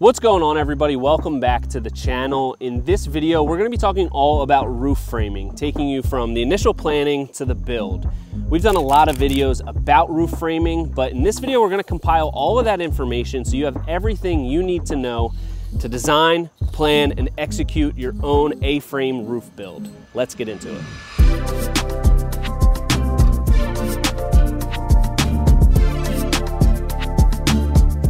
What's going on everybody? Welcome back to the channel. In this video, we're gonna be talking all about roof framing, taking you from the initial planning to the build. We've done a lot of videos about roof framing, but in this video, we're gonna compile all of that information so you have everything you need to know to design, plan, and execute your own A-frame roof build. Let's get into it.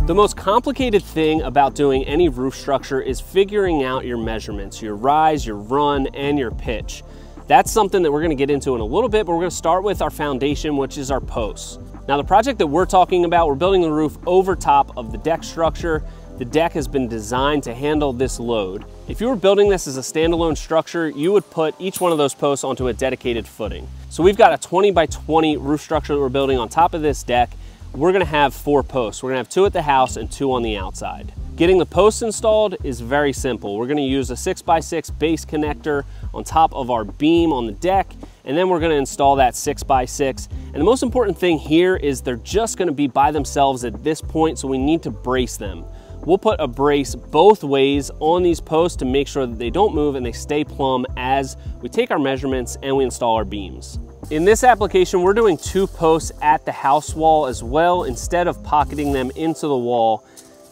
The most complicated thing about doing any roof structure is figuring out your measurements, your rise, your run, and your pitch. That's something that we're gonna get into in a little bit, but we're gonna start with our foundation, which is our posts. Now the project that we're talking about, we're building the roof over top of the deck structure. The deck has been designed to handle this load. If you were building this as a standalone structure, you would put each one of those posts onto a dedicated footing. So we've got a 20 by 20 roof structure that we're building on top of this deck we're gonna have four posts. We're gonna have two at the house and two on the outside. Getting the posts installed is very simple. We're gonna use a six by six base connector on top of our beam on the deck, and then we're gonna install that six by six. And the most important thing here is they're just gonna be by themselves at this point, so we need to brace them. We'll put a brace both ways on these posts to make sure that they don't move and they stay plumb as we take our measurements and we install our beams. In this application, we're doing two posts at the house wall as well instead of pocketing them into the wall.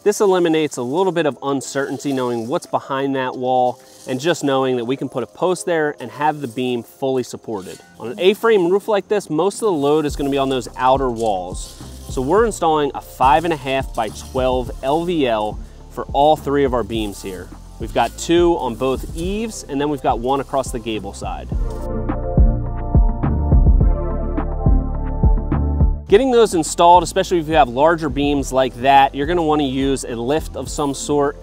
This eliminates a little bit of uncertainty knowing what's behind that wall and just knowing that we can put a post there and have the beam fully supported. On an A-frame roof like this, most of the load is gonna be on those outer walls. So we're installing a five and a half by 12 LVL for all three of our beams here. We've got two on both eaves and then we've got one across the gable side. Getting those installed, especially if you have larger beams like that, you're gonna wanna use a lift of some sort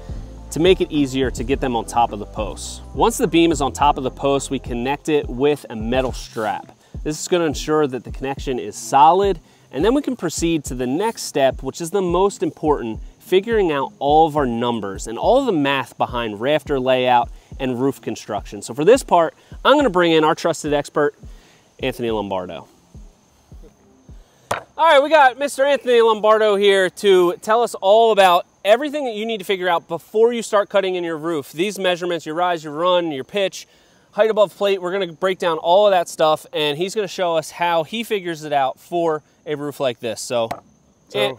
to make it easier to get them on top of the posts. Once the beam is on top of the post, we connect it with a metal strap. This is gonna ensure that the connection is solid, and then we can proceed to the next step, which is the most important, figuring out all of our numbers and all the math behind rafter layout and roof construction. So for this part, I'm gonna bring in our trusted expert, Anthony Lombardo. All right, we got Mr. Anthony Lombardo here to tell us all about everything that you need to figure out before you start cutting in your roof. These measurements, your rise, your run, your pitch, height above plate, we're gonna break down all of that stuff and he's gonna show us how he figures it out for a roof like this. So, so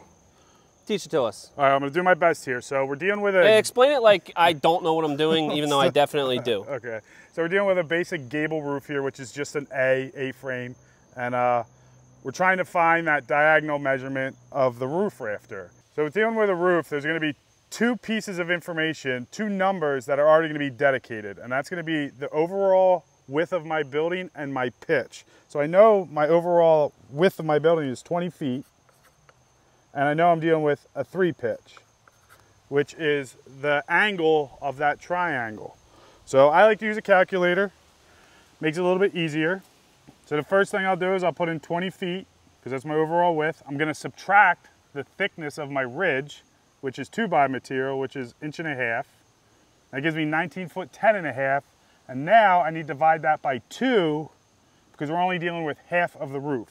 teach it to us. All right, I'm gonna do my best here. So we're dealing with a... Hey, explain it like I don't know what I'm doing, even though I definitely do. okay, so we're dealing with a basic gable roof here, which is just an A, A-frame. And uh, we're trying to find that diagonal measurement of the roof rafter. So dealing with a roof, there's gonna be two pieces of information, two numbers that are already gonna be dedicated. And that's gonna be the overall width of my building and my pitch. So I know my overall width of my building is 20 feet. And I know I'm dealing with a three pitch, which is the angle of that triangle. So I like to use a calculator, makes it a little bit easier. So the first thing I'll do is I'll put in 20 feet, because that's my overall width. I'm gonna subtract the thickness of my ridge, which is two by material, which is inch and a half. That gives me 19 foot 10 and a half. And now I need to divide that by two, because we're only dealing with half of the roof.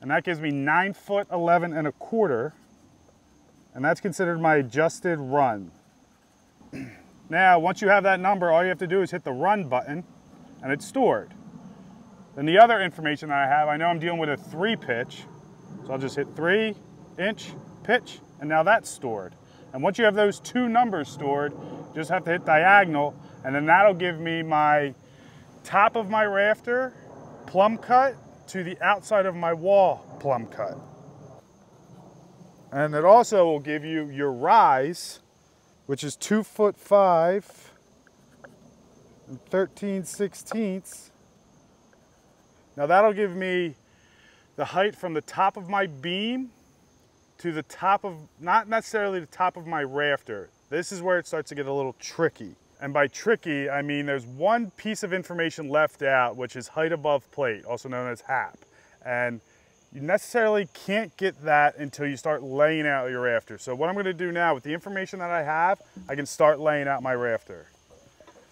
And that gives me nine foot 11 and a quarter. And that's considered my adjusted run. now, once you have that number, all you have to do is hit the run button and it's stored. Then the other information that I have, I know I'm dealing with a three pitch. So I'll just hit three inch pitch, and now that's stored. And once you have those two numbers stored, just have to hit diagonal, and then that'll give me my top of my rafter plumb cut to the outside of my wall plumb cut. And it also will give you your rise, which is two foot five and 13 sixteenths now that'll give me the height from the top of my beam to the top of, not necessarily the top of my rafter. This is where it starts to get a little tricky. And by tricky, I mean there's one piece of information left out, which is height above plate, also known as HAP. And you necessarily can't get that until you start laying out your rafter. So what I'm gonna do now, with the information that I have, I can start laying out my rafter.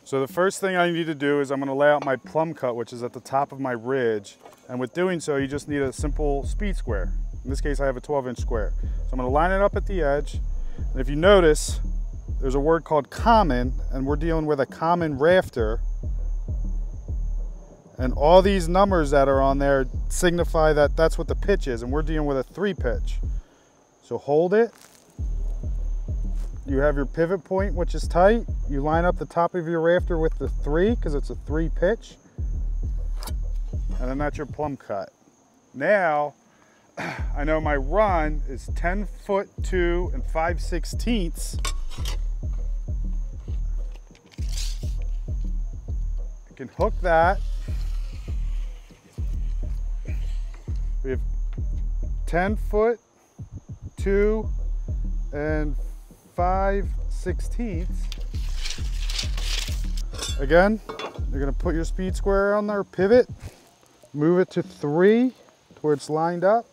So the first thing I need to do is I'm gonna lay out my plumb cut, which is at the top of my ridge. And with doing so, you just need a simple speed square. In this case, I have a 12 inch square. So I'm gonna line it up at the edge. And if you notice, there's a word called common, and we're dealing with a common rafter. And all these numbers that are on there signify that that's what the pitch is, and we're dealing with a three pitch. So hold it. You have your pivot point, which is tight. You line up the top of your rafter with the three, because it's a three pitch. And then that's your plumb cut. Now, I know my run is 10 foot 2 and 5 sixteenths. I can hook that. We have 10 foot 2 and 5 sixteenths. Again, you're gonna put your speed square on there, pivot, move it to three where it's lined up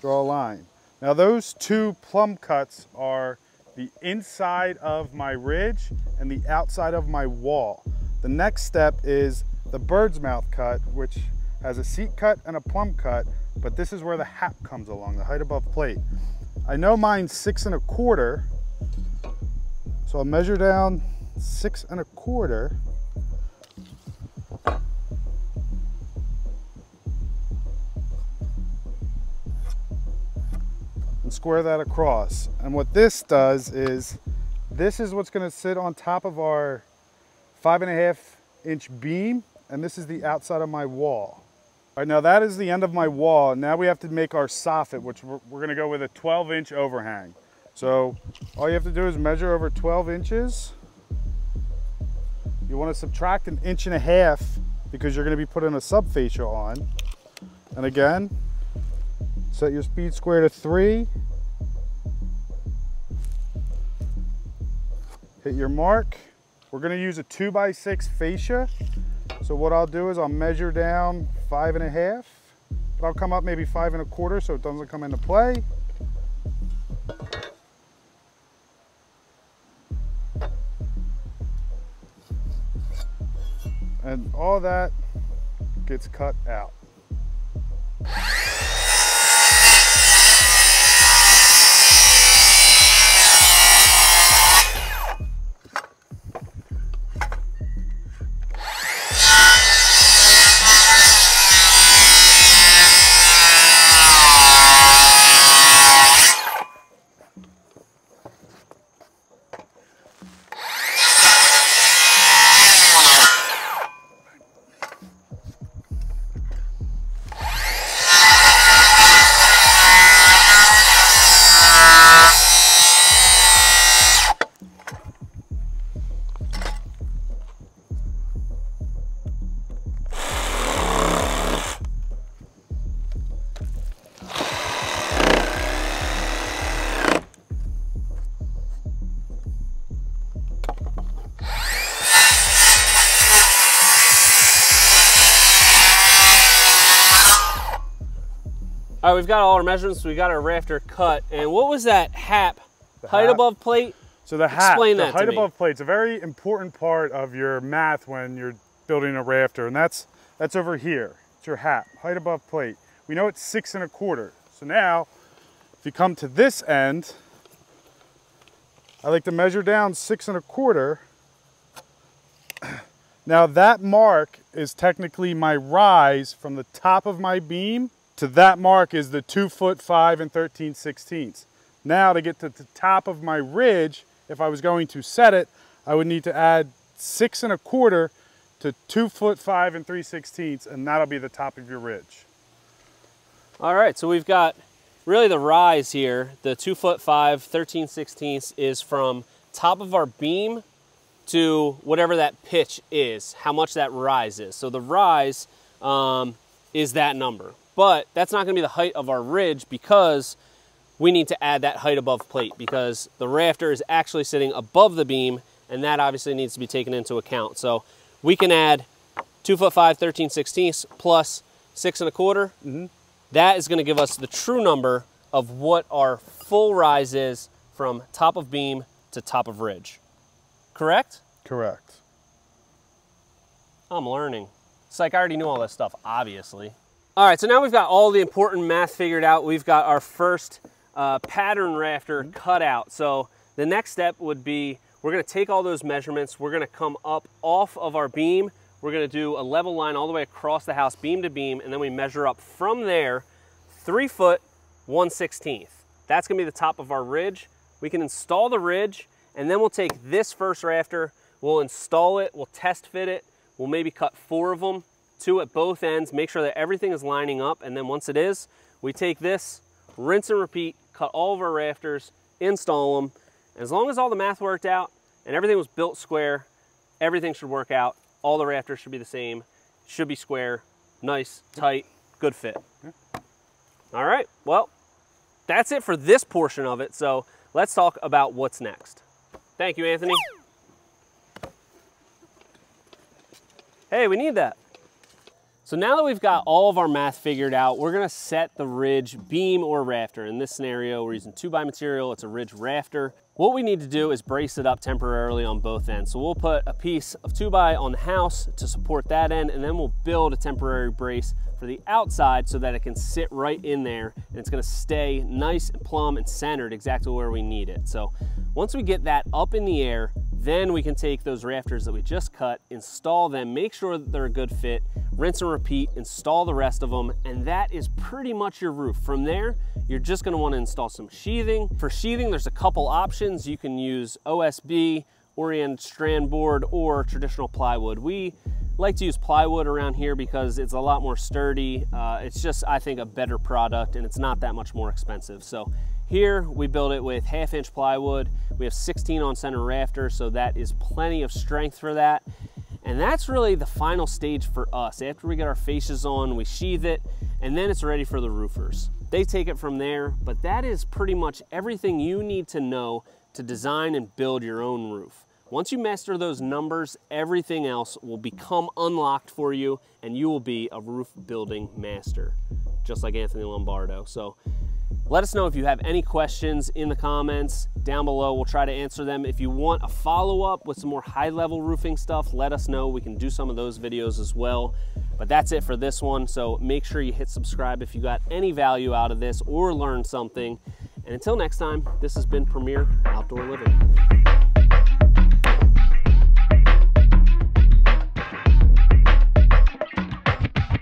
draw a line. Now those two plumb cuts are the inside of my ridge and the outside of my wall. The next step is the bird's mouth cut, which has a seat cut and a plumb cut, but this is where the hap comes along, the height above plate. I know mine's six and a quarter, so I'll measure down six and a quarter and square that across. And what this does is, this is what's gonna sit on top of our five and a half inch beam, and this is the outside of my wall. All right, now that is the end of my wall. Now we have to make our soffit, which we're, we're gonna go with a 12 inch overhang. So all you have to do is measure over 12 inches. You wanna subtract an inch and a half because you're gonna be putting a subfascia on. And again, Set your speed square to three. Hit your mark. We're gonna use a two by six fascia. So what I'll do is I'll measure down five and a half, but I'll come up maybe five and a quarter so it doesn't come into play. All that gets cut out. All right, we've got all our measurements. We got our rafter cut. And what was that hap? The height hap? above plate? So the hap, Explain the height above plate, is a very important part of your math when you're building a rafter, and that's that's over here. It's your hap, height above plate. We know it's six and a quarter. So now, if you come to this end, I like to measure down six and a quarter. Now that mark is technically my rise from the top of my beam to that mark is the two foot five and 13 sixteenths. Now to get to the top of my ridge, if I was going to set it, I would need to add six and a quarter to two foot five and three sixteenths, and that'll be the top of your ridge. All right, so we've got really the rise here. The two foot five, 13 sixteenths is from top of our beam to whatever that pitch is, how much that rise is. So the rise um, is that number. But that's not gonna be the height of our ridge because we need to add that height above plate because the rafter is actually sitting above the beam and that obviously needs to be taken into account. So we can add two foot five, 13 sixteenths plus six and a quarter. Mm-hmm. That is gonna give us the true number of what our full rise is from top of beam to top of ridge. Correct? Correct. I'm learning. It's like I already knew all this stuff, obviously. All right, so now we've got all the important math figured out. We've got our first uh, pattern rafter cut out. So The next step would be, we're gonna take all those measurements, we're gonna come up off of our beam, we're gonna do a level line all the way across the house, beam to beam, and then we measure up from there, three foot, 1 16th. That's gonna be the top of our ridge. We can install the ridge, and then we'll take this first rafter, we'll install it, we'll test fit it, we'll maybe cut four of them, two at both ends, make sure that everything is lining up, and then once it is, we take this, rinse and repeat, cut all of our rafters, install them. As long as all the math worked out and everything was built square, everything should work out. All the rafters should be the same, should be square, nice, tight, good fit. All right, well, that's it for this portion of it. So let's talk about what's next. Thank you, Anthony. Hey, we need that. So now that we've got all of our math figured out, we're gonna set the ridge beam or rafter. In this scenario, we're using two by material, it's a ridge rafter. What we need to do is brace it up temporarily on both ends. So we'll put a piece of two by on the house to support that end, and then we'll build a temporary brace for the outside so that it can sit right in there and it's gonna stay nice and plumb and centered exactly where we need it. So once we get that up in the air, then we can take those rafters that we just cut, install them, make sure that they're a good fit, rinse and repeat, install the rest of them, and that is pretty much your roof. From there, you're just gonna wanna install some sheathing. For sheathing, there's a couple options. You can use OSB, oriented strand board, or traditional plywood. We like to use plywood around here because it's a lot more sturdy. Uh, it's just, I think, a better product and it's not that much more expensive. So here we build it with half inch plywood. We have 16 on center rafter, so that is plenty of strength for that. And that's really the final stage for us. After we get our fascias on, we sheathe it, and then it's ready for the roofers. They take it from there, but that is pretty much everything you need to know to design and build your own roof. Once you master those numbers, everything else will become unlocked for you and you will be a roof building master, just like Anthony Lombardo. So let us know if you have any questions in the comments down below. We'll try to answer them. If you want a follow-up with some more high-level roofing stuff, let us know. We can do some of those videos as well. But that's it for this one. So make sure you hit subscribe if you got any value out of this or learned something. And until next time, this has been Premier Outdoor Living.